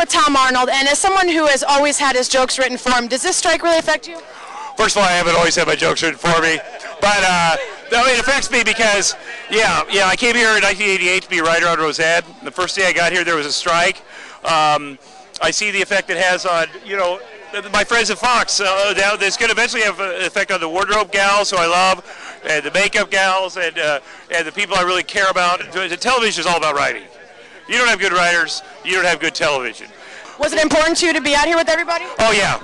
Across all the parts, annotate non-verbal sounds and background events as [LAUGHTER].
with Tom Arnold, and as someone who has always had his jokes written for him, does this strike really affect you? First of all, I haven't always had my jokes written for me, but uh, no, it affects me because, yeah, yeah, I came here in 1988 to be a writer on Roseanne. The first day I got here, there was a strike. Um, I see the effect it has on, you know, my friends at Fox. Uh, going to eventually have an effect on the wardrobe gals who I love, and the makeup gals, and uh, and the people I really care about. The television is all about writing. You don't have good writers, you don't have good television. Was it important to you to be out here with everybody? Oh yeah,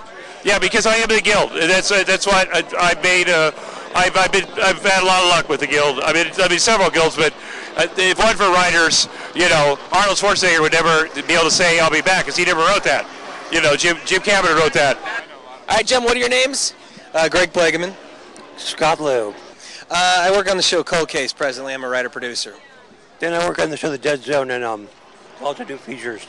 yeah, because I am the guild. That's uh, that's why I, I made. Uh, I've, I've been I've had a lot of luck with the guild. I mean I mean several guilds, but uh, if it wasn't for writers, you know, Arnold Schwarzenegger would never be able to say I'll be back because he never wrote that. You know, Jim Jim Cameron wrote that. All right, Jim. What are your names? Uh, Greg Plageman. Scott Lowe. Uh, I work on the show Cold Case presently. I'm a writer producer. Then I work on the show The Dead Zone and um, also do features.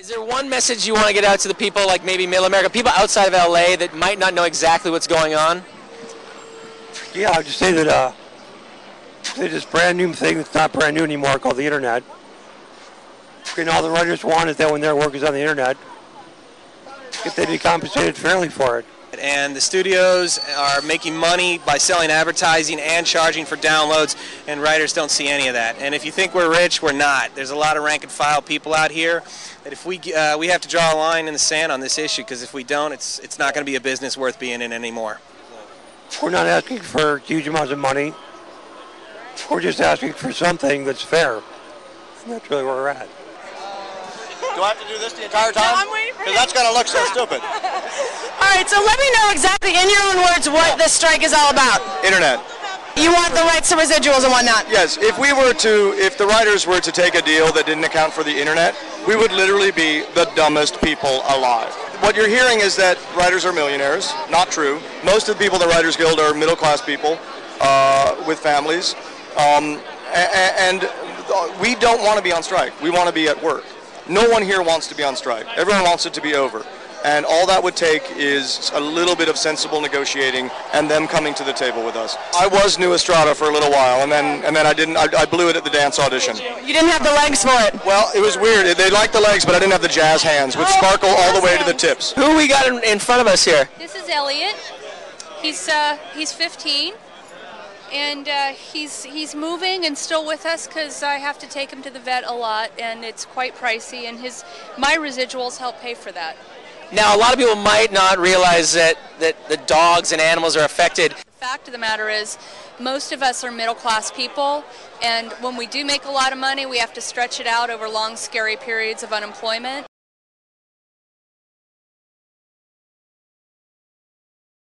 Is there one message you want to get out to the people, like maybe Middle America, people outside of LA that might not know exactly what's going on? Yeah, I'll just say that uh, there's this brand new thing that's not brand new anymore called the internet. And all the writers want is that when their work is on the internet, if they be compensated fairly for it. And the studios are making money by selling advertising and charging for downloads, and writers don't see any of that. And if you think we're rich, we're not. There's a lot of rank and file people out here that if we uh, we have to draw a line in the sand on this issue, because if we don't, it's it's not going to be a business worth being in anymore. We're not asking for huge amounts of money. We're just asking for something that's fair. And that's really where we're at. Do I have to do this the entire time? No, I'm waiting for Because him. that's going to look so stupid. [LAUGHS] All right, so let me know exactly, in your own words, what this strike is all about. Internet. You want the rights to residuals and whatnot. Yes, if we were to, if the writers were to take a deal that didn't account for the internet, we would literally be the dumbest people alive. What you're hearing is that writers are millionaires. Not true. Most of the people in the Writers Guild are middle class people uh, with families. Um, and we don't want to be on strike. We want to be at work. No one here wants to be on strike. Everyone wants it to be over. And all that would take is a little bit of sensible negotiating and them coming to the table with us. I was New Estrada for a little while, and then and then I didn't. I, I blew it at the dance audition. You didn't have the legs for it. Well, it was weird. They liked the legs, but I didn't have the jazz hands, which sparkle all the way to the tips. Who we got in, in front of us here? This is Elliot. He's uh, he's 15, and uh, he's he's moving and still with us because I have to take him to the vet a lot, and it's quite pricey. And his my residuals help pay for that. Now, a lot of people might not realize that, that the dogs and animals are affected. The fact of the matter is, most of us are middle class people, and when we do make a lot of money, we have to stretch it out over long, scary periods of unemployment.